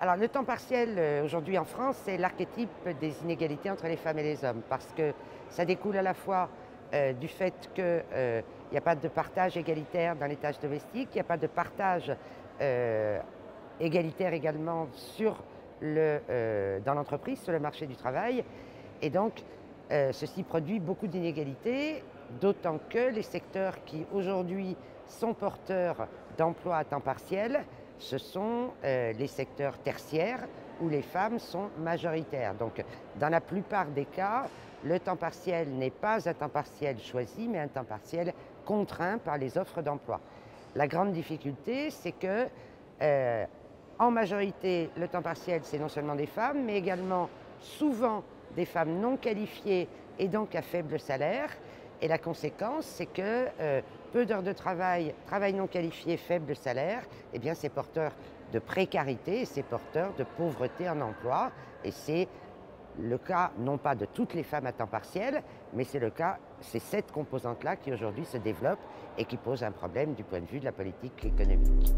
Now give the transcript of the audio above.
Alors le temps partiel euh, aujourd'hui en France, c'est l'archétype des inégalités entre les femmes et les hommes parce que ça découle à la fois euh, du fait qu'il euh, n'y a pas de partage égalitaire dans les tâches domestiques, il n'y a pas de partage égalitaire également dans l'entreprise, sur le marché du travail. Et donc, ceci produit beaucoup d'inégalités, d'autant que les secteurs qui aujourd'hui sont porteurs d'emplois à temps partiel ce sont euh, les secteurs tertiaires où les femmes sont majoritaires. Donc, dans la plupart des cas, le temps partiel n'est pas un temps partiel choisi, mais un temps partiel contraint par les offres d'emploi. La grande difficulté, c'est que, euh, en majorité, le temps partiel, c'est non seulement des femmes, mais également souvent des femmes non qualifiées et donc à faible salaire. Et la conséquence, c'est que euh, peu d'heures de travail, travail non qualifié, faible salaire, eh bien c'est porteur de précarité c'est porteur de pauvreté en emploi. Et c'est le cas non pas de toutes les femmes à temps partiel, mais c'est le cas, c'est cette composante-là qui aujourd'hui se développe et qui pose un problème du point de vue de la politique économique.